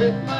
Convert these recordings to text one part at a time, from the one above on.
with my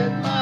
with my